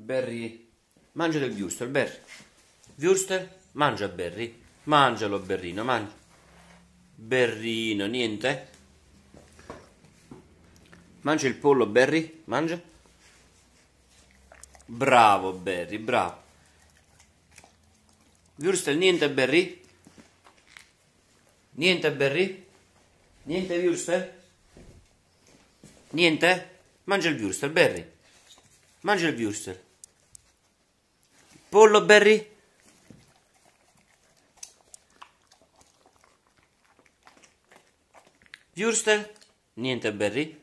Berry, mangia del Würstel, Berry. Würstel, mangia Berry. Mangialo, Berrino, mangia. Berrino, niente? Mangia il pollo, Berry, mangia. Bravo, Berry, bravo. Würstel, niente, Berry? Niente, Berry? Niente, Würstel? Niente? Mangia il Würstel, Berry. Mangia il Würstel. Pollo, Berry? Würstel? Niente, Berry?